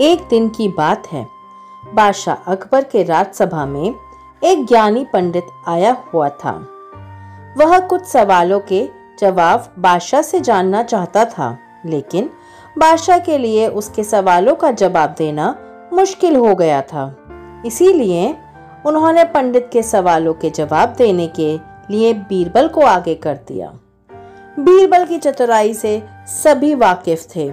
एक दिन की बात है। बादशाह अकबर के राजसभा में एक ज्ञानी पंडित आया हुआ था। वह कुछ सवालों के जवाब बादशाह से जानना चाहता था, लेकिन बादशाह के लिए उसके सवालों का जवाब देना मुश्किल हो गया था। इसीलिए उन्होंने पंडित के सवालों के जवाब देने के लिए बीरबल को आगे कर दिया। बीरबल की चतुराई से सभी वाकिफ थे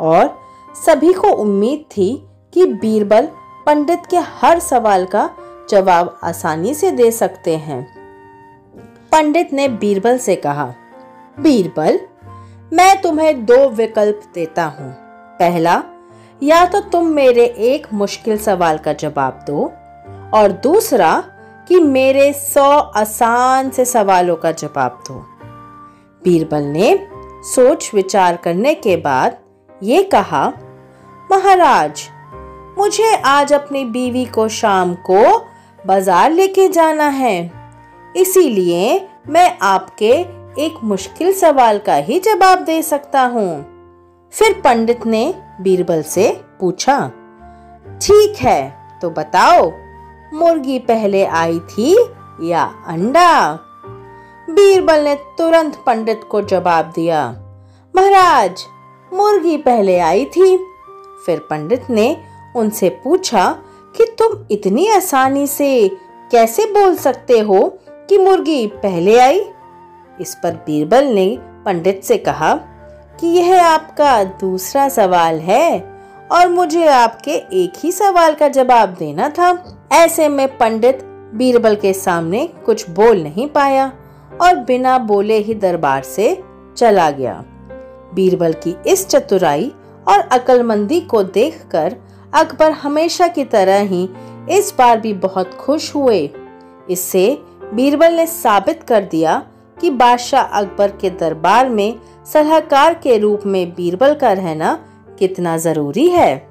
और सभी को उम्मीद थी कि बीरबल पंडित के हर सवाल का जवाब आसानी से दे सकते हैं। पंडित ने बीरबल से कहा, बीरबल, मैं तुम्हें दो विकल्प देता हूँ। पहला, या तो तुम मेरे एक मुश्किल सवाल का जवाब दो, और दूसरा, कि मेरे सौ आसान से सवालों का जवाब दो। बीरबल ने सोच विचार करने के बाद ये कहा, महाराज, मुझे आज अपनी बीवी को शाम को बाज़ार लेके जाना है। इसीलिए मैं आपके एक मुश्किल सवाल का ही जवाब दे सकता हूँ। फिर पंडित ने बीरबल से पूछा, ठीक है तो बताओ, मुर्गी पहले आई थी या अंडा? बीरबल ने तुरंत पंडित को जवाब दिया, महाराज मुर्गी पहले आई थी। फिर पंडित ने उनसे पूछा कि तुम इतनी आसानी से कैसे बोल सकते हो कि मुर्गी पहले आई? इस पर बीरबल ने पंडित से कहा कि यह आपका दूसरा सवाल है और मुझे आपके एक ही सवाल का जवाब देना था। ऐसे में पंडित बीरबल के सामने कुछ बोल नहीं पाया और बिना बोले ही दरबार से चला गया। बीरबल की इस चतुराई और अकलमंदी को देखकर अकबर हमेशा की तरह ही इस बार भी बहुत खुश हुए। इससे बीरबल ने साबित कर दिया कि बादशाह अकबर के दरबार में सलाहकार के रूप में बीरबल का रहना कितना ज़रूरी है।